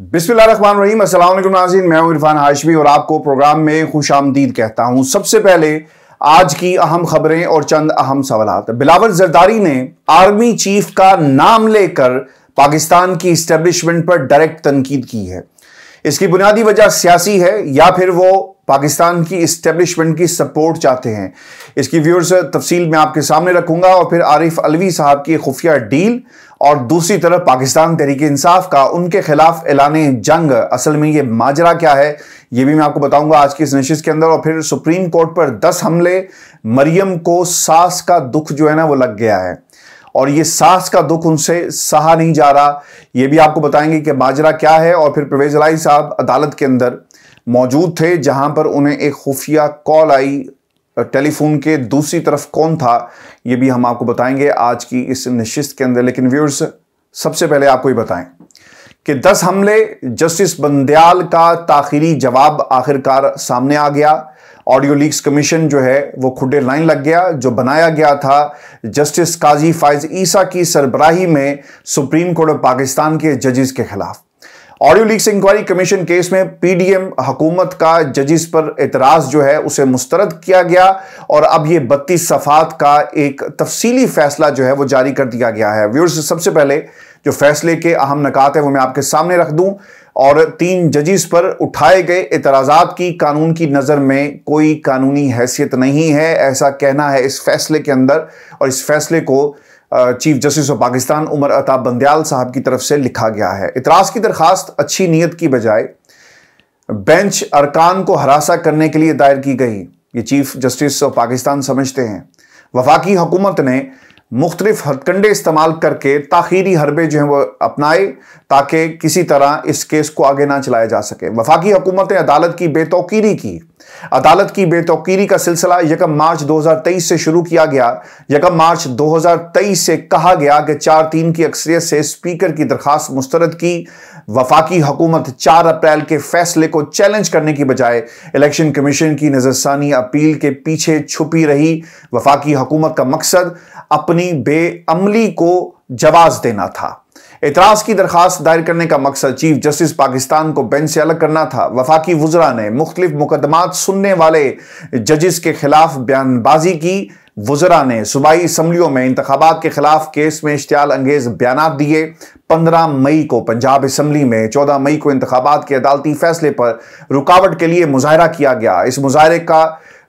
बिस्मिल्लाहिर्रहमानिर्रहीम। अस्सलाम नाजीन मैं हूँ इरफान हाशमी और आपको प्रोग्राम में खुश आमदीद कहता हूँ। सबसे पहले, आज की अहम खबरें और चंद अहम सवाल बिलावल जरदारी ने आर्मी चीफ का नाम लेकर पाकिस्तान की इस्टेब्लिशमेंट पर डायरेक्ट तनकीद की है। इसकी बुनियादी वजह सियासी है या फिर वो पाकिस्तान की इस्टेब्लिशमेंट की सपोर्ट चाहते हैं? इसकी व्यूअर्स, तफसील मैं आपके सामने रखूँगा और फिर आरिफ अलवी साहब की खुफिया डील। और दूसरी तरफ़ पाकिस्तान तहरीक इंसाफ का उनके खिलाफ ऐलान जंग। असल में ये माजरा क्या है, ये भी मैं आपको बताऊँगा आज की इस नशिश के अंदर। और फिर सुप्रीम कोर्ट पर दस हमले, मरियम को सास का दुख जो है ना वो लग गया है। और ये सास का दुख उनसे सहा नहीं जा रहा। ये भी आपको बताएँगे कि माजरा क्या है और फिर परवेज लाई साहब अदालत के अंदर मौजूद थे, जहाँ पर उन्हें एक खुफिया कॉल आई टेलीफोन के दूसरी तरफ़ कौन था, ये भी हम आपको बताएँगे आज की इस निश्चित के अंदर। लेकिन व्यूअर्स सबसे पहले आपको ही बताएँ कि 10 हमले, जस्टिस बंदयाल का ताखिरी जवाब आखिरकार सामने आ गया। ऑडियो लीक्स कमीशन जो है, वो खुडे लाइन लग गया, जो बनाया गया था जस्टिस काजी फाइज ईसा की सरबराही में सुप्रीम कोर्ट ऑफ़ पाकिस्तान के जजेस के खिलाफ। Audio leaks inquiry commission case में पीडीएम हुकूमत का जजिस पर एतराज़ जो है, उसे मुस्तरद किया गया और अब ये बत्तीस सफात का एक तफसीली फैसला जो है, वो जारी कर दिया गया है। व्यूर्स सबसे पहले जो फैसले के अहम नकात है, वो मैं आपके सामने रख दूँ और तीन जजिस पर उठाए गए एतराज़ात की कानून की नज़र में कोई कानूनी हैसियत नहीं है। ऐसा कहना है इस फैसले के अंदर और इस फैसले को chief justice of Pakistan Umar Atab Bandial साहब की तरफ़ से लिखा गया है। इतराज़ की दरखास्त अच्छी नीयत की बजाय बेंच अरकान को हरासा करने के लिए दायर की गई। ये चीफ जस्टिस ऑफ़ पाकिस्तान समझते हैं। वफाकी हुकूमत ने मुख्तलिफ़ हथकंडे इस्तेमाल करके ताखीरी हरबे जो हैं वो अपनाए ताकि किसी तरह इस केस को आगे ना चलाया जा सके। वफाकी हुकूमत ने अदालत की बेतौकीरी की। अदालत की बेतौकीरी का सिलसिला यकम मार्च 2023 से शुरू किया गया। यकम मार्च 2023 से कहा गया कि चार तीन की अक्सरियत से स्पीकर की दरखास्त मुस्तरद की। वफाकी हुकूमत चार अप्रैल के फैसले को चैलेंज करने की बजाय इलेक्शन कमीशन की नजरसानी अपील के पीछे छुपी रही। वफाकी हुकूमत का मकसद अपनी बेअमली को जवाब देना था। एतराज़ की दरखास्त दायर करने का मकसद चीफ जस्टिस पाकिस्तान को बेंच से अलग करना था। वफाकी वजरा ने मुख्तलिफ़ मुकदमात सुनने वाले जजिस के खिलाफ बयानबाजी की। वजरा ने सूबाई असम्बलियों में इंतबात के खिलाफ केस में इश्तियाल अंगेज बयान दिए। पंद्रह मई को पंजाब असम्बली में चौदह मई को इंतबात के अदालती फैसले पर रुकावट के लिए मुजाहरा किया गया। इस मुजाहरे का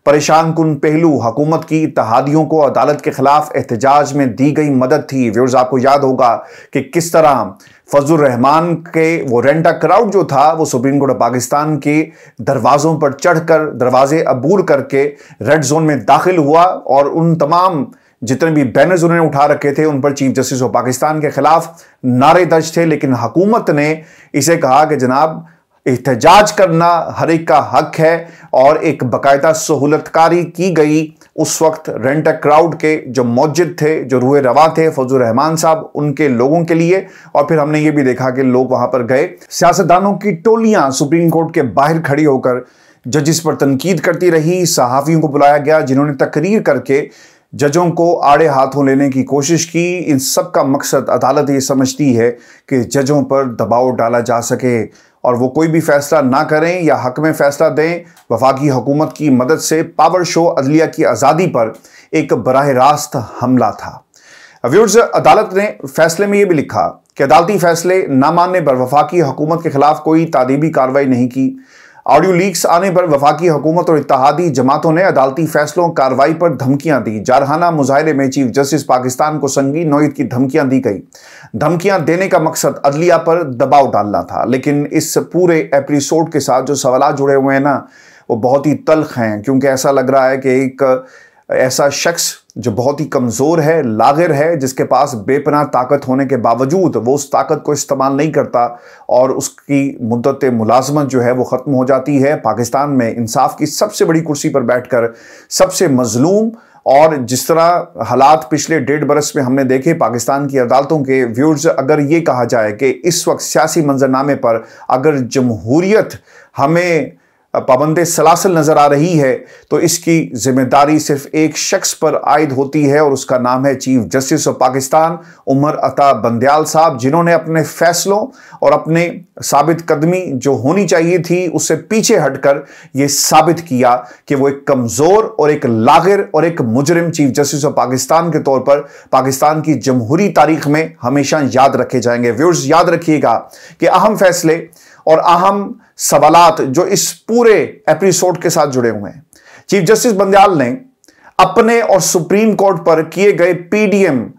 परेशान कन पहलू हुकूमत की इतिहादियों को अदालत के खिलाफ एहतजाज में दी गई मदद थी। व्यूर्स आपको याद होगा कि किस तरह फजल रहमान के वो रेंटा क्राउड जो था, वो सुप्रीम कोर्ट ऑफ़ पाकिस्तान के दरवाज़ों पर चढ़कर, दरवाजे अबूर करके रेड जोन में दाखिल हुआ और उन तमाम जितने भी बैनर्स उन्होंने उठा रखे थे, उन पर चीफ जस्टिस ऑफ़ पाकिस्तान के खिलाफ नारे दर्ज थे। लेकिन हुकूमत ने इसे कहा कि जनाब एहतजाज करना हर एक का हक है और एक बाकायदा सहूलतकारी की गई उस वक्त रेंट क्राउड के जो मौजद थे, जो रूए रवा थे, फजल रहमान साहब, उनके लोगों के लिए। और फिर हमने ये भी देखा कि लोग वहाँ पर गए। सियासतदानों की टोलियाँ सुप्रीम कोर्ट के बाहर खड़ी होकर जजिस पर तनकीद करती रही, सहाफ़ियों को बुलाया गया, जिन्होंने तकरीर करके जजों को आड़े हाथों लेने की कोशिश की। इन सब का मकसद, अदालत ये समझती है कि जजों पर दबाव डाला जा सके। और वो कोई भी फैसला ना करें या हक में फैसला दें, वफाकी हुकूमत की मदद से पावर शो अदलिया की आज़ादी पर एक बरह रास्त हमला था। व्यूर्स अदालत ने फैसले में ये भी लिखा कि अदालती फैसले ना मानने पर वफाकी हुकूमत के खिलाफ कोई तादीबी कार्रवाई नहीं की। ऑडियो लीक्स आने पर वफाकी हुकूमत और इतिहादी जमातों ने अदालती फैसलों, कार्रवाई पर धमकियाँ दी। जारहाना मुजाहरे में चीफ जस्टिस पाकिस्तान को संगीन नोयत की धमकियाँ दी गई। धमकियाँ देने का मकसद अदलिया पर दबाव डालना था, लेकिन इस पूरे एपिसोड के साथ जो सवाल जुड़े हुए हैं ना, वो बहुत ही तलख हैं, क्योंकि ऐसा लग रहा है कि एक ऐसा शख्स जो बहुत ही कमज़ोर है, लागिर है, जिसके पास बेपना ताकत होने के बावजूद वो उस ताकत को इस्तेमाल नहीं करता और उसकी मुद्दत मुलाजमत जो है वो ख़त्म हो जाती है। पाकिस्तान में इंसाफ की सबसे बड़ी कुर्सी पर बैठकर सबसे मजलूम और जिस तरह हालात पिछले डेढ़ बरस में हमने देखे, पाकिस्तान की अदालतों के व्यूर्स अगर ये कहा जाए कि इस वक्त सियासी मंजरनामे पर अगर जमहूरीत हमें पाबंद सलासल नज़र आ रही है तो इसकी ज़िम्मेदारी सिर्फ़ एक शख्स पर आयद होती है और उसका नाम है chief justice of Pakistan Umar Ata Bandial साहब, जिन्होंने अपने फैसलों और अपने साबित कदमी जो होनी चाहिए थी, उससे पीछे हटकर यह साबित किया कि वो एक कमज़ोर और एक लागिर और एक मुजरिम चीफ जस्टिस ऑफ़ पाकिस्तान के तौर पर पाकिस्तान की जमहूरी तारीख में हमेशा याद रखे जाएँगे। व्यूर्स याद रखिएगा कि अहम फैसले और अहम सवालात जो इस पूरे एपिसोड के साथ जुड़े हुए हैं। चीफ जस्टिस बंदयाल ने अपने और सुप्रीम कोर्ट पर किए गए पीडीएम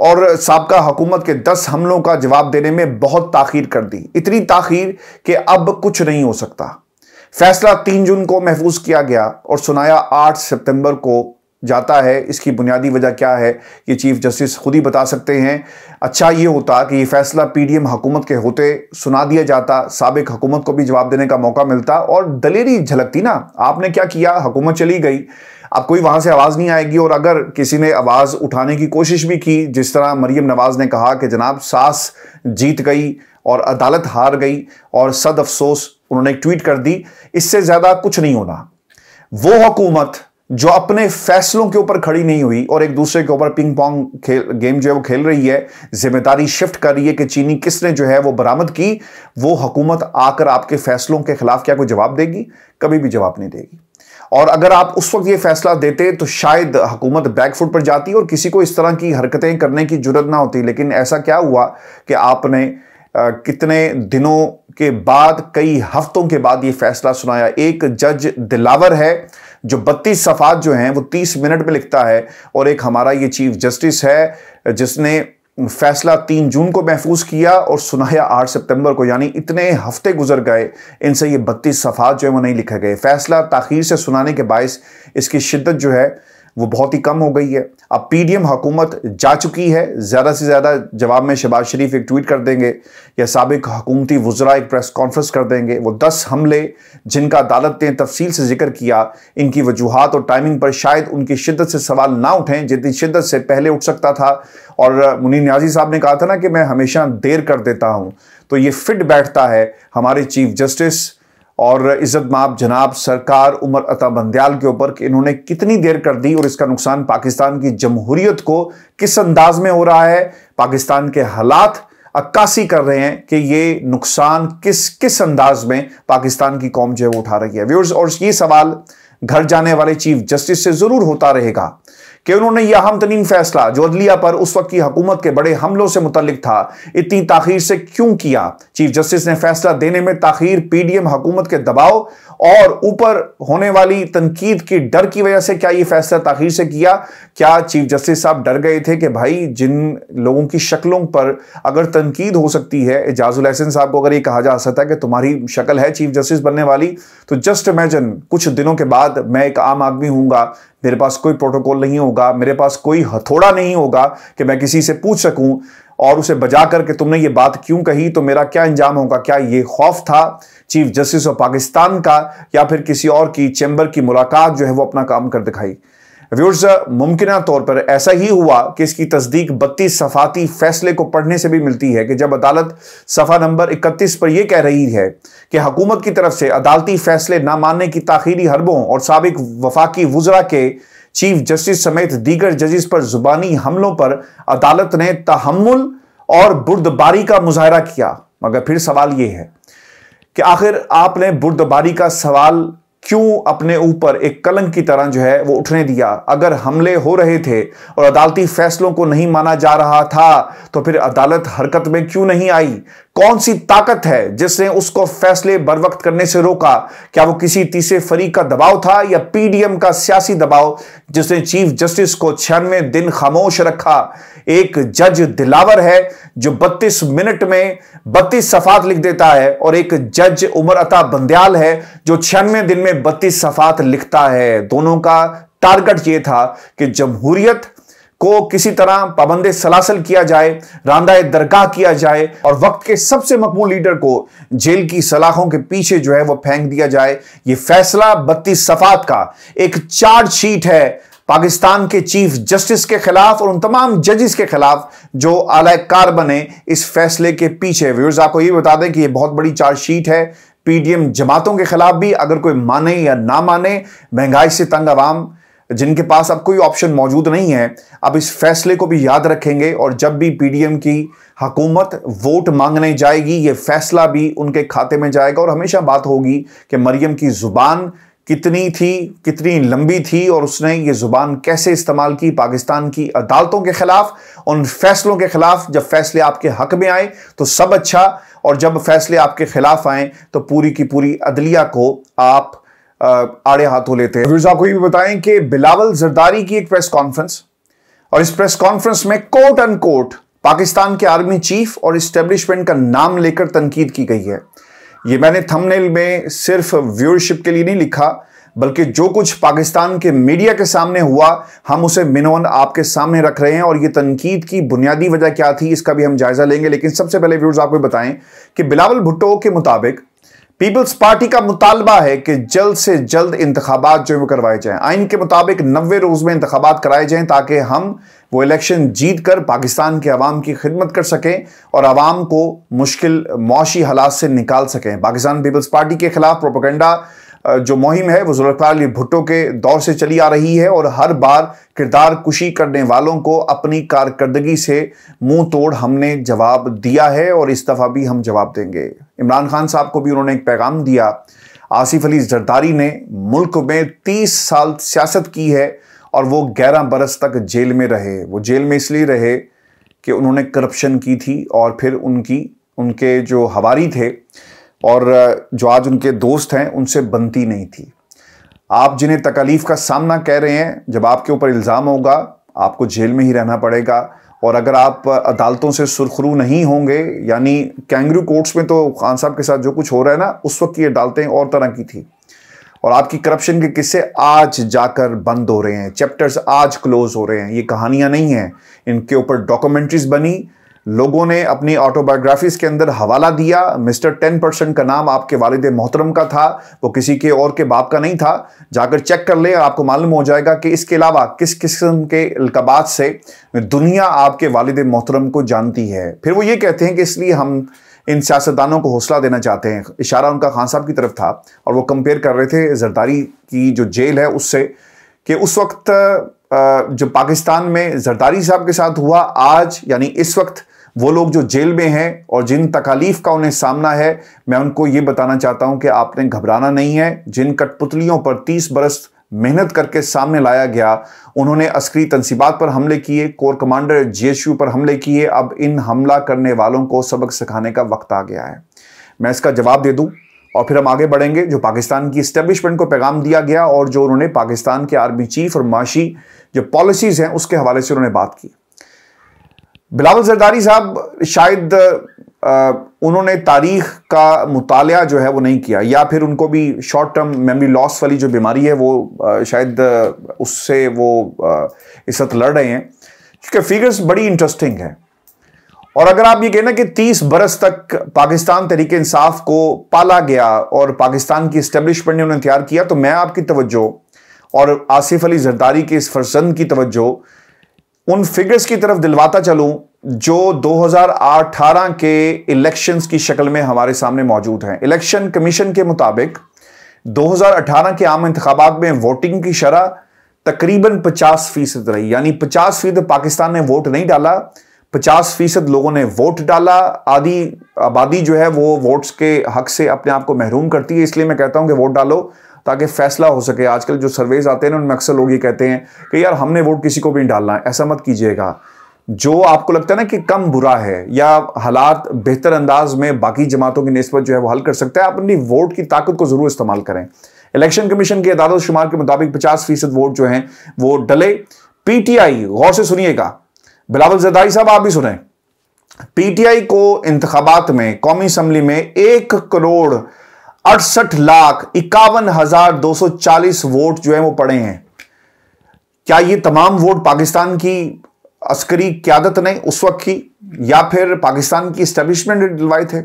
और सबका हुकूमत के दस हमलों का जवाब देने में बहुत ताखीर कर दी। इतनी ताखीर कि अब कुछ नहीं हो सकता। फैसला तीन जून को महफूज किया गया और सुनाया आठ सितंबर को जाता है, इसकी बुनियादी वजह क्या है, ये चीफ जस्टिस खुद ही बता सकते हैं। अच्छा ये होता कि ये फैसला पीडीएम हुकूमत के होते, सुना दिया जाता, सबक हुकूमत को भी जवाब देने का मौका मिलता और दलेरी झलकती ना। आपने क्या किया? हुकूमत चली गई। अब कोई वहाँ से आवाज़ नहीं आएगी और अगर किसी ने आवाज़ उठाने की कोशिश भी की, जिस तरह मरीम नवाज़ ने कहा कि जनाब सास जीत गई और अदालत हार गई और सद अफसोस उन्होंने ट्वीट कर दी, इससे ज़्यादा कुछ नहीं होना। वो हुकूमत जो अपने फैसलों के ऊपर खड़ी नहीं हुई और एक दूसरे के ऊपर पिंग पोंग खेल गेम जो है वो खेल रही है, ज़िम्मेदारी शिफ्ट कर रही है कि चीनी किसने जो है वो बरामद की, वो हुकूमत आकर आपके फैसलों के खिलाफ क्या कोई जवाब देगी? कभी भी जवाब नहीं देगी। और अगर आप उस वक्त ये फैसला देते तो शायद हुकूमत बैकफुट पर जाती और किसी को इस तरह की हरकतें करने की ज़रूरत ना होती। लेकिन ऐसा क्या हुआ कि आपने कितने दिनों के बाद, कई हफ्तों के बाद ये फैसला सुनाया। एक जज दिलावर है जो 32 सफात जो हैं, वो 30 मिनट में लिखता है और एक हमारा ये चीफ जस्टिस है, जिसने फैसला तीन जून को महफूज किया और सुनाया आठ सितंबर को, यानी इतने हफ़्ते गुजर गए, इनसे ये बत्तीस सफात जो है, वो नहीं लिखे गए। फैसला ताखीर से सुनाने के बायस इसकी शिद्दत जो है वो बहुत ही कम हो गई है। अब पीडीएम हुकूमत जा चुकी है। ज़्यादा से ज़्यादा जवाब में शहबाज शरीफ एक ट्वीट कर देंगे या सबक हुकूमती वज्रा एक प्रेस कॉन्फ्रेंस कर देंगे। वो दस हमले जिनका अदालत ने तफसील से ज़िक्र किया, इनकी वजूहत और टाइमिंग पर शायद उनकी शिद्दत से सवाल ना उठें, जितनी शिद्दत से पहले उठ सकता था। और मुनी न्याजी साहब ने कहा था ना कि मैं हमेशा देर कर देता हूँ। तो ये फिट बैठता है हमारे चीफ जस्टिस और इज़्ज़त माप जनाब सरकार उमर अता बंदयाल के ऊपर कि इन्होंने कितनी देर कर दी और इसका नुकसान पाकिस्तान की जमहूरियत को किस अंदाज में हो रहा है? पाकिस्तान के हालात अक्कासी कर रहे हैं कि ये नुकसान किस किस अंदाज में पाकिस्तान की कौम जो है वो उठा रही है। व्यूर्स और ये सवाल घर जाने वाले चीफ जस्टिस से ज़रूर होता रहेगा। कि उन्होंने यह अहम तरीन फैसला जो अदलिया पर उस वक्त की हुकूमत के बड़े हमलों से मुतलिक था, इतनी ताखीर से क्यों किया? चीफ जस्टिस ने फैसला देने में ताखीर पीडीएम हुकूमत के दबाव और ऊपर होने वाली तनकीद की डर की वजह से क्या यह फैसला ताखीर से किया? क्या चीफ जस्टिस साहब डर गए थे कि भाई जिन लोगों की शक्लों पर अगर तनकीद हो सकती है, एजाजुल एहसन साहब को अगर ये कहा जा सकता है कि तुम्हारी शक्ल है चीफ जस्टिस बनने वाली तो जस्ट इमेजिन कुछ दिनों के बाद मैं एक आम आदमी हूँगा मेरे पास कोई प्रोटोकॉल नहीं होगा, मेरे पास कोई हथौड़ा नहीं होगा कि मैं किसी से पूछ सकूँ और उसे बजा करके तुमने ये बात क्यों कही? तो मेरा क्या अंजाम होगा? क्या ये खौफ था चीफ जस्टिस ऑफ़ पाकिस्तान का या फिर किसी और की चैम्बर की मुलाकात जो है वो अपना काम कर दिखाई? व्यूर्स मुमकिन तौर पर ऐसा ही हुआ कि इसकी तस्दीक बत्तीस सफाती फैसले को पढ़ने से भी मिलती है कि जब अदालत सफ़ा नंबर 31 पर यह कह रही है कि हुकूमत की तरफ़ से अदालती फैसले ना मानने की ताखीरी हरबों और सबक वफाकी वजरा के चीफ जस्टिस समेत दीगर जजिस पर जुबानी हमलों पर अदालत ने तहमुल और बुर्दबारी का मुजाहरा किया। मगर फिर सवाल यह है कि आखिर आपने बुर्दबारी का सवाल क्यों अपने ऊपर एक कलंक की तरह जो है वो उठने दिया? अगर हमले हो रहे थे और अदालती फैसलों को नहीं माना जा रहा था तो फिर अदालत हरकत में क्यों नहीं आई? कौन सी ताकत है जिसने उसको फैसले बर वक्त करने से रोका? क्या वो किसी तीसरे फरीक का दबाव था या पीडीएम का सियासी दबाव जिसने चीफ जस्टिस को छियानवे दिन खामोश रखा? एक जज दिलावर है जो 32 मिनट में 32 सफात लिख देता है और एक जज उमर अता बंदयाल है जो छियानवे दिन में 32 सफात लिखता है। दोनों का टारगेट यह था कि जमहूरियत को किसी तरह पाबंद सलासल किया जाए रांदा दरगाह किया जाए और वक्त के सबसे मकबूल लीडर को जेल की सलाखों के पीछे जो है वो फेंक दिया जाए। ये फैसला बत्तीस सफात का एक चार्जशीट है पाकिस्तान के चीफ जस्टिस के खिलाफ और उन तमाम जजेस के खिलाफ जो आलाकार बने इस फैसले के पीछे। व्यूर्स आपको ये बता दें कि ये बहुत बड़ी चार्जशीट है। पीडीएम जमातों के खिलाफ भी अगर कोई माने या ना माने महँगाई से तंग आवाम जिनके पास अब कोई ऑप्शन मौजूद नहीं है अब इस फैसले को भी याद रखेंगे और जब भी पीडीएम की हकूमत वोट मांगने जाएगी, ये फैसला भी उनके खाते में जाएगा और हमेशा बात होगी कि मरियम की ज़ुबान कितनी थी, कितनी लंबी थी और उसने ये ज़ुबान कैसे इस्तेमाल की पाकिस्तान की अदालतों के खिलाफ, उन फैसलों के खिलाफ जब फैसले आपके हक में आए तो सब अच्छा और जब फैसले आपके खिलाफ आए तो पूरी की पूरी अदलिया को आप आड़े हाथों लेते हैं। आपको ये भी बताएँ कि बिलावल जरदारी की एक प्रेस कॉन्फ्रेंस, और इस प्रेस कॉन्फ्रेंस में कोर्ट एंड कोर्ट पाकिस्तान के आर्मी चीफ और इस्टेब्लिशमेंट का नाम लेकर तनकीद की गई है। ये मैंने थंबनेल में सिर्फ़ व्यूअरशिप के लिए नहीं लिखा, बल्कि जो कुछ पाकिस्तान के मीडिया के सामने हुआ, हम उसे मिनोन आपके सामने रख रहे हैं, और ये तनकीद की बुनियादी वजह क्या थी, इसका भी हम जायजा लेंगे। लेकिन सबसे पहले व्यूर्स आपको बताएँ कि बिलावल भुट्टो के मुताबिक पीपल्स पार्टी का मुतालबा है कि जल्द से जल्द इंतबात जो है वो करवाए जाएँ। आइन के मुताबिक नबे रोज में इंतबात कराए जाएँ ताकि हम वो इलेक्शन जीत कर पाकिस्तान के अवाम की खिदमत कर सकें और आवाम को मुश्किल मुशी हालात से निकाल सकें। पाकिस्तान पीपल्स पार्टी के खिलाफ प्रोपोगंडा जो मुहिम है, वो जुल्फ़ार भुट्टो के दौर से चली आ रही है और हर बार किरदार कुशी करने वालों को अपनी कारकर्दगी से मुँह तोड़ हमने जवाब दिया है और इस दफ़ा भी हम जवाब देंगे। इमरान खान साहब को भी उन्होंने एक पैगाम दिया। आसिफ अली जरदारी ने मुल्क में तीस साल सियासत की है और वो ग्यारह बरस तक जेल में रहे। वो जेल में इसलिए रहे कि उन्होंने करप्शन की थी और फिर उनकी, उनके जो हवारी थे और जो आज उनके दोस्त हैं, उनसे बनती नहीं थी। आप जिन्हें तकलीफ़ का सामना कह रहे हैं, जब आपके ऊपर इल्ज़ाम होगा, आपको जेल में ही रहना पड़ेगा। और अगर आप अदालतों से सुरखरू नहीं होंगे, यानी कैंगरू कोर्ट्स में तो खान साहब के साथ जो कुछ हो रहा है ना, उस वक्त की अदालतें और तरह की थी। और आपकी करप्शन के किस्से आज जाकर बंद हो रहे हैं, चैप्टर्स आज क्लोज हो रहे हैं। ये कहानियाँ नहीं हैं। इनके ऊपर डॉक्यूमेंट्रीज बनी लोगों ने अपनी ऑटोबायोग्राफीज के अंदर हवाला दिया। मिस्टर टेन परसेंट का नाम आपके वालिद मोहतरम का था। वो किसी के और के बाप का नहीं था। जाकर चेक कर ले, आपको मालूम हो जाएगा कि इसके अलावा किस किस्म के अलकबात से दुनिया आपके वालिद मोहतरम को जानती है। फिर वो ये कहते हैं कि इसलिए हम इन सियासतदानों को हौसला देना चाहते हैं। इशारा उनका खान साहब की तरफ़ था और वो कंपेयर कर रहे थे जरदारी की जो जेल है उससे कि उस वक्त जो पाकिस्तान में जरदारी साहब के साथ हुआ, आज यानी इस वक्त वो लोग जो जेल में हैं और जिन तकालीफ का उन्हें सामना है, मैं उनको ये बताना चाहता हूँ कि आपने घबराना नहीं है। जिन कठपुतलियों पर तीस बरस मेहनत करके सामने लाया गया, उन्होंने अस्करी तनसीबात पर हमले किए, कोर कमांडर जीएसयू पर हमले किए। अब इन हमला करने वालों को सबक सिखाने का वक्त आ गया है। मैं इसका जवाब दे दूँ और फिर हम आगे बढ़ेंगे, जो पाकिस्तान की स्टैब्लिशमेंट को पैगाम दिया गया और जो उन्होंने पाकिस्तान के आर्मी चीफ और माशी जो पॉलिसीज़ हैं, उसके हवाले से उन्होंने बात की। बिलावल जरदारी साहब, शायद उन्होंने तारीख का मुताल जो है वो नहीं किया, या फिर उनको भी शॉर्ट टर्म मेमोरी लॉस वाली जो बीमारी है वो शायद, उससे वो इस वक्त लड़ रहे हैं। क्योंकि फिगर्स बड़ी इंटरेस्टिंग है। और अगर आप ये कहना कि 30 बरस तक पाकिस्तान तरीके इंसाफ को पाला गया और पाकिस्तान की स्टेब्लिशमेंट ने उन्हें तैयार किया तो मैं आपकी तवज्जो और आसिफ अली जरदारी के इस फर्जंद की तवज्जो उन फिगर्स की तरफ़ दिलवाता चलूँ जो 2018 के इलेक्शंस की शक्ल में हमारे सामने मौजूद हैं। इलेक्शन कमीशन के मुताबिक 2018 के आम इंतबात में वोटिंग की शरह तकरीबन 50 फ़ीसद रही, यानी 50 फ़ीसद पाकिस्तान ने वोट नहीं डाला 50 फ़ीसद लोगों ने वोट डाला। आदि आबादी जो है वो वोट्स के हक से अपने आप को महरूम करती है, इसलिए मैं कहता हूँ कि वोट डालो। ताकि फैसला हो सके। आजकल जो सर्वेज आते हैं ना, उनमें अक्सर लोग ये कहते हैं कि यार, हमने वोट किसी को भी नहीं डालना है। ऐसा मत कीजिएगा। जो आपको लगता है ना कि कम बुरा है या हालात बेहतर अंदाज में बाकी जमातों की नस्बत जो है वो हल कर सकता है, आप अपनी वोट की ताकत को ज़रूर इस्तेमाल करें। इलेक्शन कमीशन के अदालत शुमार के मुताबिक पचास फ़ीसद वोट जो है, वो डले। पीटीआई गौर से सुनिएगा। बिलावल जरदारी साहब, आप भी सुने। पीटीआई को इंतबात में, कौमी असम्बली में एक करोड़ अड़सठ लाख इक्यावन हज़ार दो सौ चालीस वोट जो है वो पड़े हैं। क्या ये तमाम वोट पाकिस्तान की अस्करी क्यादत ने उस वक्त की, या फिर पाकिस्तान की स्टैब्लिशमेंट ने दिलवाए थे?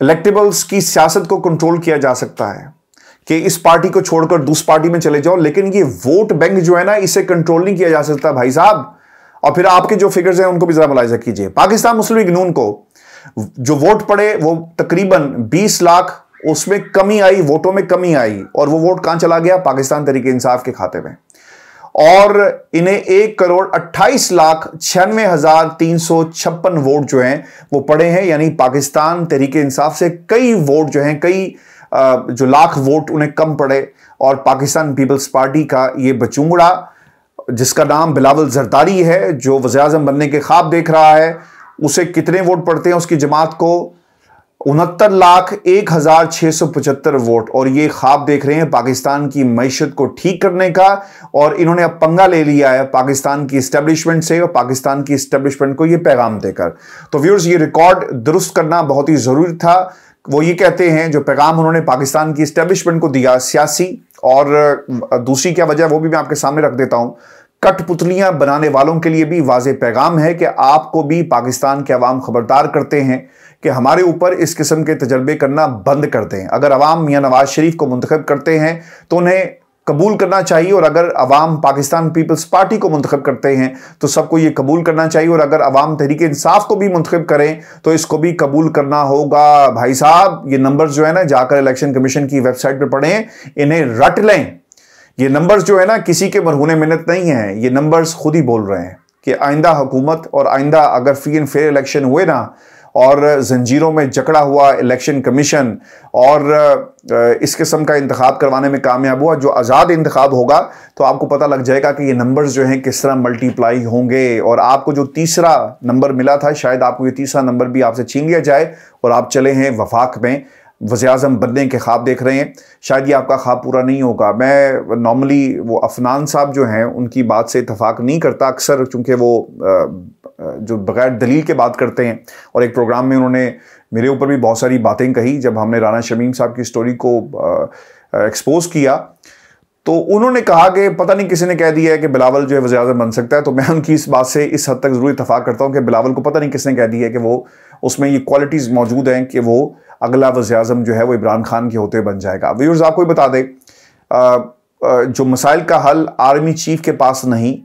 इलेक्टेबल्स की सियासत को कंट्रोल किया जा सकता है कि इस पार्टी को छोड़कर दूसरी पार्टी में चले जाओ, लेकिन ये वोट बैंक जो है ना, इसे कंट्रोल नहीं किया जा सकता भाई साहब। और फिर आपके जो फिगर्स हैं, उनको भी जरा मुलायजा कीजिए। पाकिस्तान मुस्लिम लीग नून को जो वोट पड़े, वो तकरीबन 20 लाख उसमें कमी आई, वोटों में कमी आई और वो वोट कहाँ चला गया? पाकिस्तान तरीके इंसाफ के खाते में। और इन्हें एक करोड़ अट्ठाईस लाख छियानवे हज़ार तीन सौ छप्पन वोट जो हैं, वो पड़े हैं। यानी पाकिस्तान तरीके इंसाफ से कई वोट जो हैं, कई जो लाख वोट उन्हें कम पड़े और पाकिस्तान पीपल्स पार्टी का ये बचूंगड़ा, जिसका नाम बिलावल जरदारी है, जो वजे बनने के ख्वाब देख रहा है। उसे कितने वोट पड़ते हैं उसकी जमात को? उनहत्तर लाख एक हज़ार छह सौ पचहत्तर वोट। और ये ख्वाब देख रहे हैं पाकिस्तान की मीशत को ठीक करने का। और इन्होंने अब पंगा ले लिया है पाकिस्तान की स्टैब्लिशमेंट से और पाकिस्तान की स्टैब्लिशमेंट को ये पैगाम देकर। तो व्यूर्स ये रिकॉर्ड दुरुस्त करना बहुत ही ज़रूरी था। वो ये कहते हैं, जो पैगाम उन्होंने पाकिस्तान की स्टैब्लिशमेंट को दिया, सियासी। और दूसरी क्या वजह वो भी मैं आपके सामने रख देता हूँ। कठपुतलियाँ बनाने वालों के लिए भी वाज पैगाम है कि आपको भी पाकिस्तान के अवाम खबरदार करते हैं कि हमारे ऊपर इस किस्म के तजर्बे करना बंद कर दें। अगर अवाम मियाँ नवाज़ शरीफ को मुंतखब करते हैं तो उन्हें कबूल करना चाहिए और अगर अवाम पाकिस्तान पीपल्स पार्टी को मंतखब करते हैं तो सबको ये कबूल करना चाहिए और अगर अवाम तहरीक इंसाफ को भी मुंतखब करें तो इसको भी कबूल करना होगा। भाई साहब, ये नंबर जो है ना, जाकर इलेक्शन कमीशन की वेबसाइट पर पढ़ें, इन्हें रट लें। ये नंबर्स जो है ना, किसी के मरहूने मिनत नहीं है। ये नंबर्स खुद ही बोल रहे हैं कि आइंदा हुकूमत और आइंदा अगर फ्री एंड फेयर इलेक्शन हुए ना, और जंजीरों में जकड़ा हुआ इलेक्शन कमीशन और इस किस्म का इंतखब करवाने में कामयाब हुआ, जो आज़ाद इंतखब होगा तो आपको पता लग जाएगा कि ये नंबर्स जो हैं किस तरह मल्टीप्लाई होंगे। और आपको जो तीसरा नंबर मिला था, शायद आपको ये तीसरा नंबर भी आपसे छीन लिया जाए, और आप चले हैं वफाक में। वज़ी अजम बनने के ख्वाब देख रहे हैं। शायद ये आपका ख्वाब पूरा नहीं होगा। मैं नॉर्मली वो अफनान साहब जो हैं, उनकी बात से इतफाक़ नहीं करता अक्सर, चूँकि वो जो बग़ैर दलील के बात करते हैं। और एक प्रोग्राम में उन्होंने मेरे ऊपर भी बहुत सारी बातें कही, जब हमने राना शमीम साहब की स्टोरी को एक्सपोज किया। तो उन्होंने कहा कि पता नहीं किसी ने कह दिया है कि बिलावल जो है वजी बन सकता है। तो मैं उनकी इस बात से इस हद तक ज़रूर इतफाक़ करता हूँ कि बिलावल को पता नहीं किसने कह दिया है कि वो, उसमें ये क्वालिटीज़ मौजूद हैं कि वो अगला वजी अजम जो है वो इमरान खान के होते बन जाएगा। व्यूर्स आपको ही बता दें जो मसाइल का हल आर्मी चीफ के पास नहीं,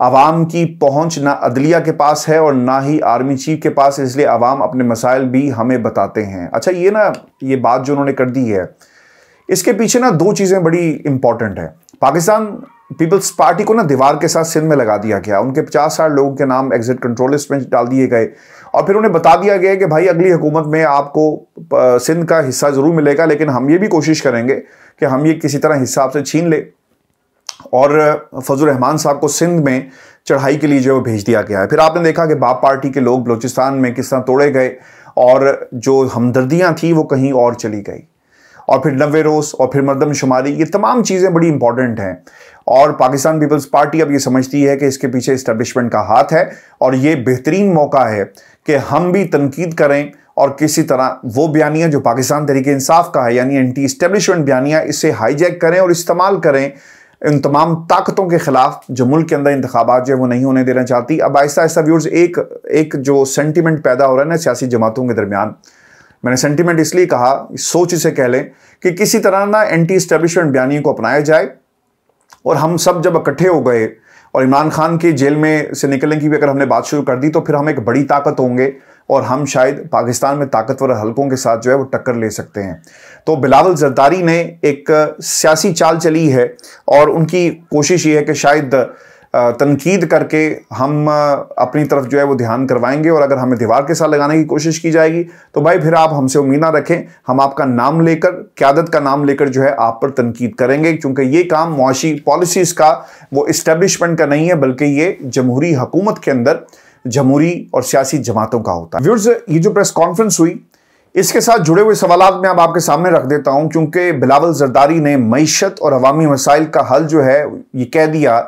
आवाम की पहुँच ना अदलिया के पास है और ना ही आर्मी चीफ के पास, इसलिए आवाम अपने मसाइल भी हमें बताते हैं। अच्छा ये ना, ये बात जो उन्होंने कर दी है, इसके पीछे ना दो चीज़ें बड़ी इंपॉर्टेंट है। पाकिस्तान पीपल्स पार्टी को ना दीवार के साथ सिंध में लगा दिया गया। उनके पचास साठ लोगों के नाम एग्जिट कंट्रोल में डाल दिए गए। और फिर उन्हें बता दिया गया कि भाई, अगली हुकूमत में आपको सिंध का हिस्सा ज़रूर मिलेगा, लेकिन हम ये भी कोशिश करेंगे कि हम ये किसी तरह हिस्सा आपसे छीन ले। और फजल रहमान साहब को सिंध में चढ़ाई के लिए जो है भेज दिया गया है। फिर आपने देखा कि बाप पार्टी के लोग बलोचिस्तान में किस तरह तोड़े गए और जो हमदर्दियाँ थी वो कहीं और चली गई। और फिर नवे रोज़ और फिर मरदम शुमारी, ये तमाम चीज़ें बड़ी इंपॉर्टेंट हैं। और पाकिस्तान पीपल्स पार्टी अब ये समझती है कि इसके पीछे इस्टेब्लिशमेंट का हाथ है और ये बेहतरीन मौका है कि हम भी तनकीद करें और किसी तरह वो बयानियाँ जो पाकिस्तान तरीके इंसाफ का है, यानी एंटी इस्टेब्लिशमेंट बयानियाँ, इसे हाईजैक करें और इस्तेमाल करें इन तमाम ताकतों के खिलाफ जो मुल्क के अंदर इंतबात जो है वो नहीं होने देना चाहती। अब आहिस्ता आहिस्ता व्यूर्स एक एक जो सेंटिमेंट पैदा हो रहा है ना सियासी जमातों के दरमियान, मैंने सेंटिमेंट इसलिए कहा, सोच इसे कह लें कि किसी तरह ना एंटी इस्टेब्लिशमेंट बयानी को अपनाया जाए और हम सब जब इकट्ठे हो गए और इमरान खान के जेल में से निकलने की भी अगर हमने बात शुरू कर दी तो फिर हम एक बड़ी ताकत होंगे और हम शायद पाकिस्तान में ताकतवर हलकों के साथ जो है वो टक्कर ले सकते हैं। तो बिलावल जरदारी ने एक सियासी चाल चली है और उनकी कोशिश ये है कि शायद तनकीद करके हम अपनी तरफ़ जो है वो ध्यान करवाएँगे और अगर हमें दीवार के साथ लगाने की कोशिश की जाएगी तो भाई फिर आप हमसे उम्मीद ना रखें, हम आपका नाम लेकर, क्यादत का नाम लेकर जो है आप पर तनकीद करेंगे, क्योंकि ये काम मुआशी पॉलिसीज़ का, वो इस्टेब्लिशमेंट का नहीं है, बल्कि ये जमहूरी हुकूमत के अंदर जमहूरी और सियासी जमातों का होता है। व्यूर्स ये जो प्रेस कॉन्फ्रेंस हुई, इसके साथ जुड़े हुए सवाल मैं अब आपके सामने रख देता हूँ, क्योंकि बिलावल जरदारी ने मीशत और अवामी मसाइल का हल जो है, ये कह दिया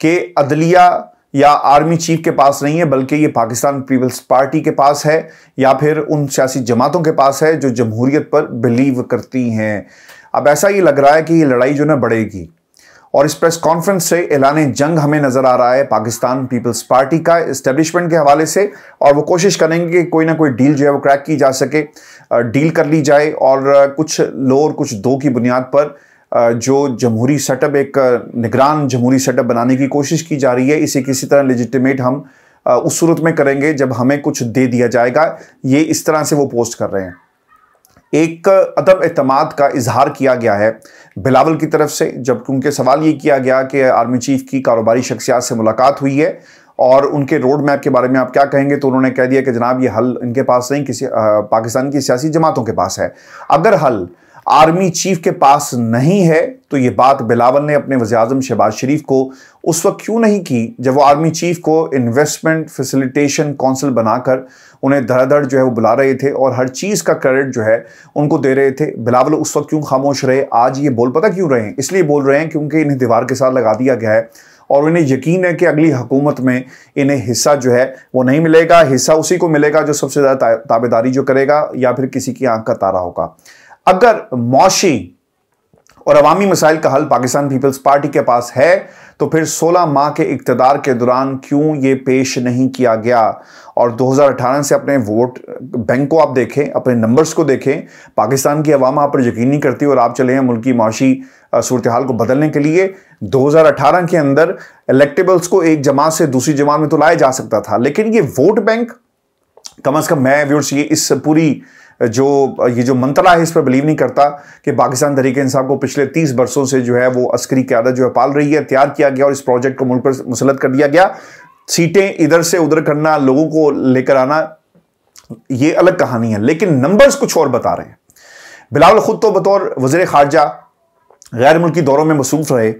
कि अदलिया या आर्मी चीफ के पास नहीं है, बल्कि ये पाकिस्तान पीपल्स पार्टी के पास है, या फिर उन सियासी जमातों के पास है जो जमहूरियत पर बिलीव करती हैं। अब ऐसा ही लग रहा है कि ये लड़ाई जो ना बढ़ेगी। और इस प्रेस कॉन्फ्रेंस से ऐलान जंग हमें नज़र आ रहा है पाकिस्तान पीपल्स पार्टी का इस्टेब्लिशमेंट के हवाले से, और वो कोशिश करेंगे कि कोई ना कोई डील जो है वो क्रैक की जा सके डील कर ली जाए, और कुछ लो और कुछ दो की बुनियाद पर जो जमहूरी सेटअप एक निगरान जमहूरी सेटअप बनाने की कोशिश की जा रही है, इसे किसी तरह लेजिटिमेट हम उस सूरत में करेंगे जब हमें कुछ दे दिया जाएगा। ये इस तरह से वो पोस्ट कर रहे हैं। एक अदब अतमाद का इजहार किया गया है बिलावल की तरफ़ से, जब उनके सवाल ये किया गया कि आर्मी चीफ की कारोबारी शख्सियात से मुलाकात हुई है और उनके रोड मैप के बारे में आप क्या कहेंगे तो उन्होंने कह दिया कि जनाब, ये हल इनके पास नहीं, किसी पाकिस्तान की सियासी जमातों के पास है। अगर हल आर्मी चीफ के पास नहीं है तो ये बात बिलावल ने अपने वजी शहबाज शरीफ को उस वक्त क्यों नहीं की, जब वो आर्मी चीफ को इन्वेस्टमेंट फैसिलिटेशन काउंसिल बनाकर उन्हें धड़ाधड़ जो है वो बुला रहे थे और हर चीज़ का क्रेडिट जो है उनको दे रहे थे। बिलावल उस वक्त क्यों खामोश रहे? आज ये बोल, पता क्यों रहे हैं? इसलिए बोल रहे हैं क्योंकि इन्हें दीवार के साथ लगा दिया गया है और उन्हें यकीन है कि अगली हुकूमत में इन्हें हिस्सा जो है वो नहीं मिलेगा, हिस्सा उसी को मिलेगा जो सबसे ज़्यादा ताबेदारी जो करेगा या फिर किसी की आँख का तारा होगा। अगर मौशी और अवामी मसाइल का हल पाकिस्तान पीपल्स पार्टी के पास है तो फिर 16 माह के इकतदार के दौरान क्यों ये पेश नहीं किया गया? और 2018 से अपने वोट, बैंक को आप देखें, अपने नंबर्स को देखें, पाकिस्तान की अवाम आप पर यकीन नहीं करती और आप चले हैं मुल्की माशी सूरत हाल को बदलने के लिए। 2018 के अंदर इलेक्टेबल्स को एक जमात से दूसरी जमात में तो लाया जा सकता था, लेकिन ये वोट बैंक, कम अज़ कम मैं व्यूर्स ये इस पूरी जो, ये जो मंत्रा है, इस पर बिलीव नहीं करता कि पाकिस्तान तरीके इंसाफ को पिछले तीस बरसों से जो है, वो अस्करी क्यादत जो है पाल रही है, तैयार किया गया और इस प्रोजेक्ट को मुल्क पर मुसलत कर दिया गया। सीटें इधर से उधर करना, लोगों को लेकर आना, ये अलग कहानी है। लेकिन नंबर्स कुछ और बता रहे हैं। बिलावल खुद तो बतौर वज़ीर खारजा गैर मुल्की दौरों में मसरूफ रहे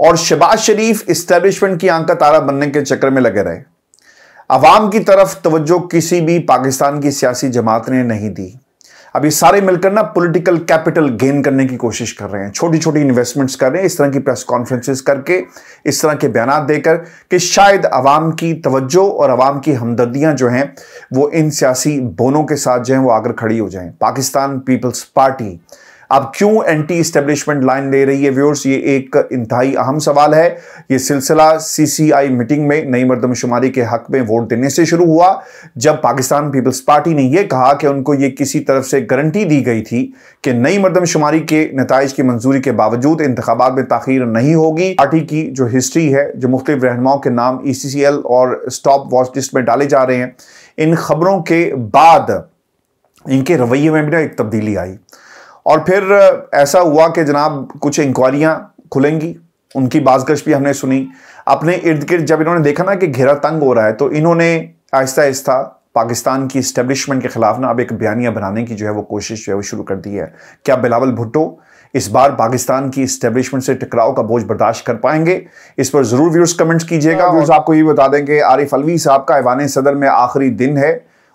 और शबाज शरीफ इस्टेब्लिशमेंट की आँख का तारा बनने के चक्कर में लगे रहे। अवाम की तरफ़ तवज्जो किसी भी पाकिस्तान की सियासी जमात ने नहीं दी। अब ये सारे मिलकर ना पॉलिटिकल कैपिटल गेन करने की कोशिश कर रहे हैं। छोटी छोटी इन्वेस्टमेंट्स कर रहे हैं। इस तरह की प्रेस कॉन्फ्रेंसेस करके, इस तरह के बयान देकर कि शायद अवाम की तवज्जो और अवाम की हमदर्दियाँ जो हैं, वो इन सियासी बोनों के साथ जो हैं, वो आकर खड़ी हो जाएँ। पाकिस्तान पीपल्स पार्टी अब क्यों एंटी स्टेब्लिशमेंट लाइन ले रही है व्यूअर्स ये एक इंतहाई अहम सवाल है। ये सिलसिला सीसीआई मीटिंग में नई मरदमशुमारी के हक में वोट देने से शुरू हुआ। जब पाकिस्तान पीपल्स पार्टी ने यह कहा कि उनको ये किसी तरफ़ से गारंटी दी गई थी कि नई मरदमशुमारी के नतज की मंजूरी के बावजूद इंतबात में तखीर नहीं होगी। पार्टी की जो हिस्ट्री है, जो मुख्तलिफ़ रहनुमाओं के नाम ई सी सी एल और स्टॉप वॉच लिस्ट में डाले जा रहे हैं, इन खबरों के बाद इनके रवैये में भी ना एक तब्दीली आई। और फिर ऐसा हुआ कि जनाब कुछ इंक्वायरियाँ खुलेंगी उनकी बाजगश भी हमने सुनी। अपने इर्द गिर्द जब इन्होंने देखा ना कि घेरा तंग हो रहा है तो इन्होंने आहिस्ता आहिस्ता पाकिस्तान की इस्टेब्लिशमेंट के खिलाफ ना अब एक बयानिया बनाने की जो है वो कोशिश जो है वो शुरू कर दी है। क्या बिलावल भुट्टो इस बार पाकिस्तान की इस्टेब्लिशमेंट से टकराव का बोझ बर्दाश्त कर पाएँगे? इस पर ज़रूर व्यूर्स कमेंट्स कीजिएगा। व्यूज़ आपको ये बता दें कि आरिफ अलवी साहब का ऐवान सदर में आखिरी दिन है।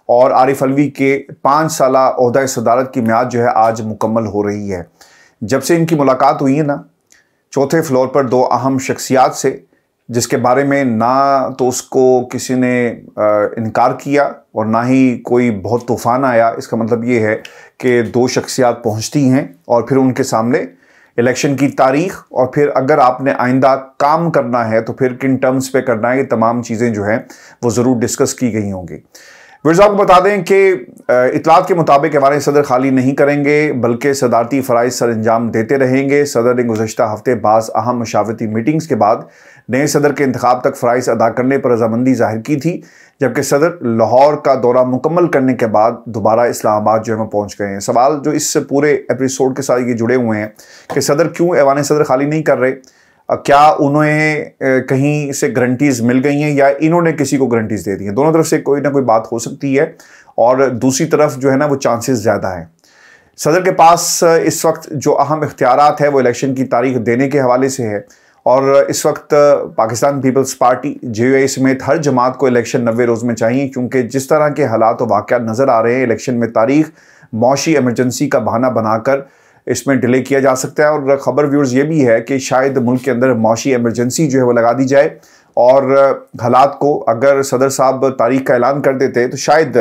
और आरिफ अलवी के पाँच साल अहदा सदारत की म्याद जो है आज मुकम्मल हो रही है। जब से इनकी मुलाकात हुई है ना, चौथे फ्लोर पर दो अहम शख्सियात से, जिसके बारे में ना तो उसको किसी ने इनकार किया और ना ही कोई बहुत तूफ़ान आया। इसका मतलब ये है कि दो शख्सियात पहुँचती हैं और फिर उनके सामने इलेक्शन की तारीख और फिर अगर आपने आइंदा काम करना है तो फिर किन टर्म्स पे करना है, ये तमाम चीज़ें जो हैं वो ज़रूर डिस्कस की गई होंगी। वर्ज आपको बता दें कि इतलात के मुताबिक हमारे सदर खाली नहीं करेंगे, बल्कि सदारती फ़रज़ सर अंजाम देते रहेंगे। सदर ने गुजशत हफ़्ते बाज़ अहम मशावती मीटिंग्स के बाद नए सदर के इंतब तक फ़रज़ अदा करने पर रजामंदी ज़ाहिर की थी, जबकि सदर लाहौर का दौरा मुकम्मल करने के बाद दोबारा इस्लामाबाद जो है वो पहुँच गए हैं। सवाल जो इस पूरे एपिसोड के साथ ये जुड़े हुए हैं कि सदर क्यों ऐवान सदर खाली नहीं कर रहे? क्या उन्हें कहीं से गारंटीज मिल गई हैं या इन्होंने किसी को गारंटीज दे दी हैं? दोनों तरफ़ से कोई ना कोई बात हो सकती है और दूसरी तरफ़ जो है ना वो चांसेस ज़्यादा है। सदर के पास इस वक्त जो अहम इख्तियार है वो इलेक्शन की तारीख देने के हवाले से है और इस वक्त पाकिस्तान पीपल्स पार्टी जे समेत हर जमात को इलेक्शन नबे रोज़ में चाहिए क्योंकि जिस तरह के हालात व वाक़ नज़र आ रहे हैं इलेक्शन में तारीख मौशी एमरजेंसी का बहाना बनाकर इसमें डिले किया जा सकता है और ख़बर व्यूज़ ये भी है कि शायद मुल्क के अंदर मौशी एमरजेंसी जो है वो लगा दी जाए। और हालात को अगर सदर साहब तारीख का ऐलान कर देते तो शायद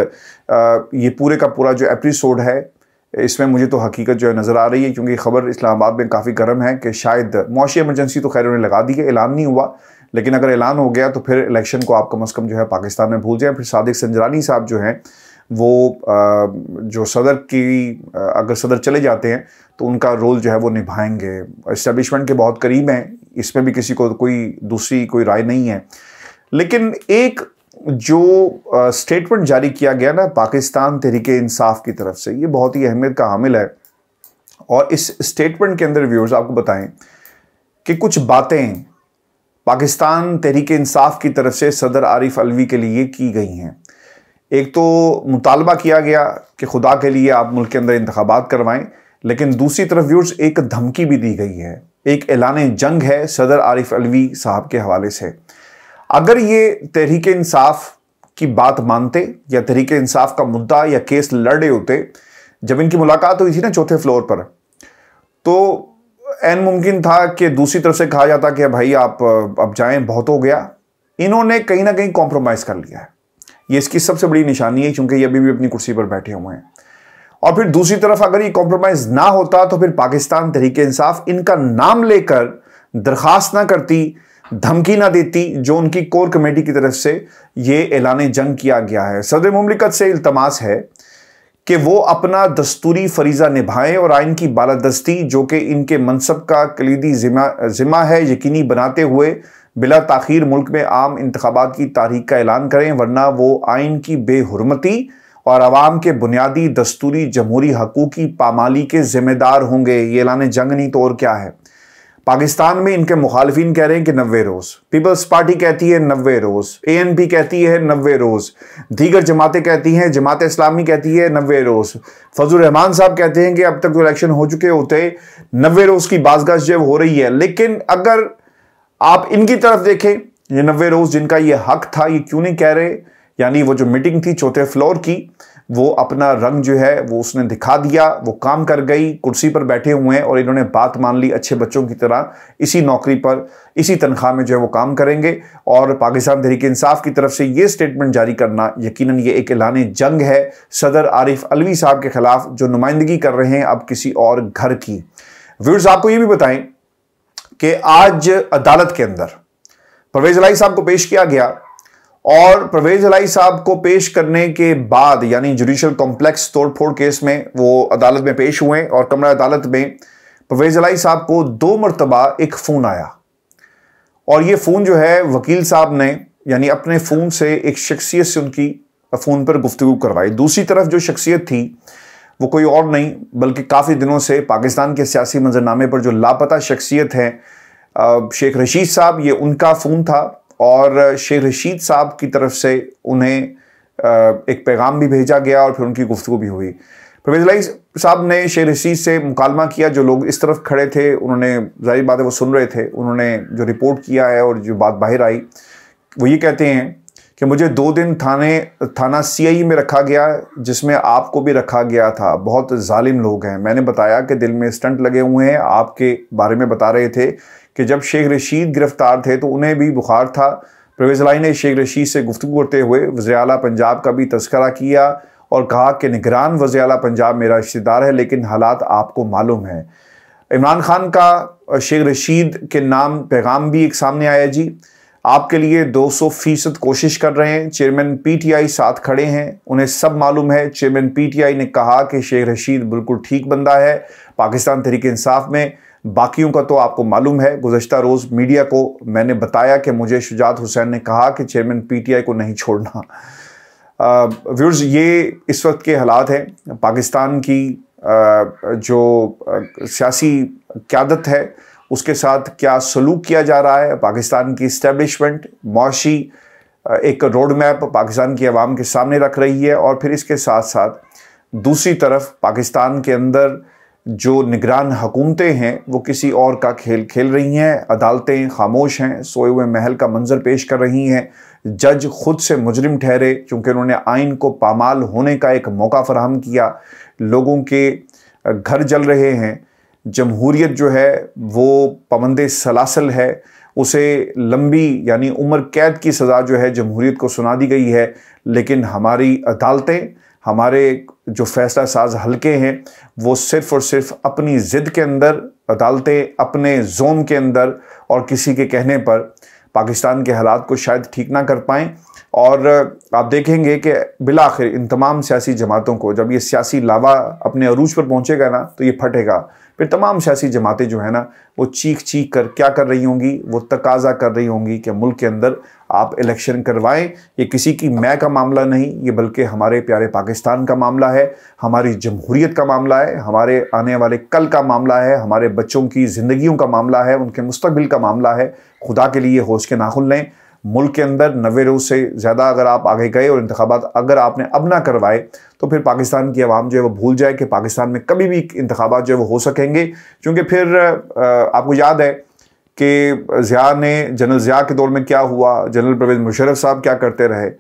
ये पूरे का पूरा जो एपिसोड है, इसमें मुझे तो हकीकत जो है नज़र आ रही है क्योंकि खबर इस्लामाबाद में काफ़ी गर्म है कि शायद मौशी एमरजेंसी तो खैर उन्हें लगा दी है, ऐलान नहीं हुआ। लेकिन अगर ऐलान हो गया तो फिर इलेक्शन को आप कम अज़ कम जो है पाकिस्तान में भूल जाए। फिर सादिक संजरानी साहब जो हैं वो जो सदर की अगर सदर चले जाते हैं तो उनका रोल जो है वो निभाएँगे। इस्टेब्लिशमेंट के बहुत करीब हैं, इसमें भी किसी को कोई दूसरी कोई राय नहीं है। लेकिन एक जो स्टेटमेंट जारी किया गया ना, पाकिस्तान तहरीके इंसाफ की तरफ़ से, ये बहुत ही अहमियत का हामिल है। और इस स्टेटमेंट के अंदर व्यूअर्स आपको बताएँ कि कुछ बातें पाकिस्तान तहरीक इंसाफ की तरफ़ से सदर आरिफ अलवी के लिए की गई हैं। एक तो मुतालबा किया गया कि खुदा के लिए आप मुल्क के अंदर इंतबात करवाएँ, लेकिन दूसरी तरफ़ व्यूर्स एक धमकी भी दी गई है। एक ऐलान जंग है, सदर आरिफ अलवी साहब के हवाले से। अगर ये तहरीक इंसाफ की बात मानते, या तहरीक इंसाफ का मुद्दा या केस लड़े होते, जब इनकी मुलाकात हुई थी ना चौथे फ्लोर पर तो एन मुमकिन था कि दूसरी तरफ़ से कहा जाता कि, भाई, आप, अब जाएँ, बहुत हो गया। इन्होंने कहीं ना कहीं कॉम्प्रोमाइज़ कर लिया है। ये इसकी सबसे बड़ी निशानी है, क्योंकि ये अभी भी अपनी कुर्सी पर बैठे हुए हैं। और फिर दूसरी तरफ़ अगर ये कॉम्प्रोमाइज ना होता तो फिर पाकिस्तान तरीके इंसाफ इनका नाम लेकर दरखास्त ना करती, धमकी ना देती, जो उनकी कोर कमेटी की तरफ़ से ये ऐलान जंग किया गया है। सदर ममलिकत से इल्तमास है कि वो अपना दस्तूरी फरीज़ा निभाएँ और आइन की बालादस्ती, जो कि इनके मनसब का कलीदी ज़िम्मा है, यकीनी बनाते हुए बिला तखिर मुल्क में आम इंतबात की तारीख का ऐलान करें, वरना वो आइन की बेहरमती और आवाम के बुनियादी दस्तूरी जमहूरी हकूक़ की पामाली के ज़िम्मेदार होंगे। ये ऐलान जंग नहीं तो और क्या है? पाकिस्तान में इनके मुखालफी कह रहे हैं कि नब्बे रोज़। पीपल्स पार्टी कहती है नब्बे रोज़। ए एन पी कहती है नबे रोज़। दीगर जमातें कहती हैं, जमात इस्लामी कहती है नबे रोज़। फजल रहमान साहब कहते हैं कि अब तक तो इलेक्शन हो चुके होते, नब्बे रोज़ की बाजगाश जब हो रही है। लेकिन अगर आप इनकी तरफ़ देखें, ये नब्बे रोज़ जिनका ये हक था, ये क्यों नहीं कह रहे? यानी वो जो मीटिंग थी चौथे फ्लोर की, वो अपना रंग जो है, वो उसने दिखा दिया, वो काम कर गई, कुर्सी पर बैठे हुए हैं और इन्होंने बात मान ली अच्छे बच्चों की तरह, इसी नौकरी पर, इसी तनख्वाह में जो है वो काम करेंगे। और पाकिस्तान तहरीक इंसाफ की तरफ़ से ये स्टेटमेंट जारी करना, यकीनन ये एक ऐलान जंग है, सदर आरिफ अलवी साहब के खिलाफ जो नुमाइंदगी कर रहे हैं अब किसी और घर की। व्यूर्स आपको ये भी बताएँ कि आज अदालत के अंदर परवेज अलाई साहब को पेश किया गया और परवेज अलाई साहब को पेश करने के बाद, यानी जुडिशल कॉम्प्लेक्स तोड़फोड़ केस में वो अदालत में पेश हुए और कमरा अदालत में परवेज अलाई साहब को दो मरतबा एक फ़ोन आया। और ये फ़ोन जो है, वकील साहब ने, यानी अपने फ़ोन से एक शख्सियत से उनकी फ़ोन पर गुफ्तु करवाई। दूसरी तरफ़ जो शख्सियत थी, वो कोई और नहीं, बल्कि काफ़ी दिनों से पाकिस्तान के सियासी मंजरनामे पर जो लापता शख्सियत है शेख रशीद साहब, ये उनका फ़ोन था और शेख रशीद साहब की तरफ़ से उन्हें एक पैगाम भी भेजा गया और फिर उनकी गुफ्तु भी हुई। परवेज लाई साहब ने शेख रशीद से मुकालमा किया, जो लोग इस तरफ़ खड़े थे, उन्होंने ज़ाहिर बात है वो सुन रहे थे, उन्होंने जो रिपोर्ट किया है और जो बात बाहर आई, वो ये कहते हैं कि मुझे दो दिन थाने, थाना सीआई में रखा गया, जिसमें आपको भी रखा गया था। बहुत जालिम लोग हैं। मैंने बताया कि दिल में स्टंट लगे हुए हैं, आपके बारे में बता रहे थे कि जब शेख रशीद गिरफ़्तार थे तो उन्हें भी बुखार था। परवेज लाई ने शेख रशीद से गुफ्तु करते हुए वज़ी अला पंजाब का भी तस्करा किया और कहा कि निगरान वज़ी अला पंजाब मेरा रिश्तेदार है, लेकिन हालात आपको मालूम है। इमरान खान का शेख रशीद के नाम पैगाम भी एक सामने आया जी। आपके लिए 200 फ़ीसद कोशिश कर रहे हैं। चेयरमैन पीटीआई साथ खड़े हैं, उन्हें सब मालूम है। चेयरमैन पीटीआई ने कहा कि शेख रशीद बिल्कुल ठीक बंदा है, पाकिस्तान तरीके इंसाफ में। बाकियों का तो आपको मालूम है गुजशत रोज़ मीडिया को मैंने बताया कि मुझे शुजात हुसैन ने कहा कि चेयरमैन पीटीआई को नहीं छोड़ना। व्यूर्स ये इस वक्त के हालात हैं। पाकिस्तान की आ, जो सियासी क्यादत है उसके साथ क्या सलूक किया जा रहा है? पाकिस्तान की इस्टेब्लिशमेंट मुशी एक रोड मैप पाकिस्तान की आवाम के सामने रख रही है और फिर इसके साथ साथ दूसरी तरफ़ पाकिस्तान के अंदर जो निगरान हुकूमतें हैं, वो किसी और का खेल खेल रही हैं, अदालतें खामोश हैं, सोए हुए महल का मंजर पेश कर रही हैं, जज खुद से मुजरिम ठहरे, क्योंकि उन्होंने आइन को पामाल होने का एक मौका फराहम किया, लोगों के घर जल रहे हैं, जमहूरियत जो है, वो पमंद सलासल है, उसे लंबी यानी उम्र कैद की सज़ा जो है, जमहूरियत को सुना दी गई है, लेकिन हमारी अदालतें हमारे जो फैसला साज हल्के हैं, वो सिर्फ़ और सिर्फ़ अपनी ज़िद के अंदर अदालतें, अपने जोन के अंदर और किसी के कहने पर पाकिस्तान के हालात को शायद ठीक ना कर पाएँ। और आप देखेंगे कि बिला आखिर इन तमाम सियासी जमातों को जब ये सियासी लावा अपने अरूज पर पहुँचेगा ना तो ये फटेगा। फिर तमाम सियासी जमातें जो है ना, वो चीख चीख कर क्या कर रही होंगी? वो तकाजा कर रही होंगी कि मुल्क के अंदर आप इलेक्शन करवाएँ, ये किसी की मैं का मामला नहीं, ये बल्कि हमारे प्यारे पाकिस्तान का मामला है, हमारी जमहूरीत का मामला है, हमारे आने वाले कल का मामला है, हमारे बच्चों की ज़िंदगियों का मामला है, उनके मुस्तबिल का मामला है, खुदा के लिए होश के नाखुल लें। मुल्क के अंदर नबे रोज़ से ज़्यादा अगर आप आगे गए और इंतबात अगर आपने अब ना करवाए तो फिर पाकिस्तान की आवाम जो है वो भूल जाए कि पाकिस्तान में कभी भी इंतबात जो है वो हो सकेंगे। क्योंकि फिर आपको याद है कि ज़िया ने, जनरल ज़िया के दौर में क्या हुआ? जनरल परवेज़ मुशरफ साहब क्या करते रहे?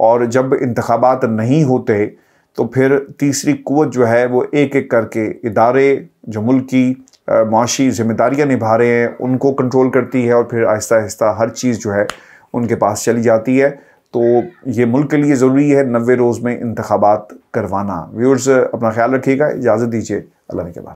और जब इंतबात नहीं होते तो फिर तीसरी कुत जो है, वो एक एक करके इदारे जो मुल्क की मुआशी जिम्मेदारियाँ निभा रहे हैं, उनको कंट्रोल करती है और फिर आहिस्ता आहिस्ता हर चीज़ जो है, उनके पास चली जाती है। तो ये मुल्क के लिए ज़रूरी है नबे रोज़ में इंतबात करवाना। व्यूर्स अपना ख्याल रखिएगा, इजाज़त दीजिए। अल्लाह के बाद।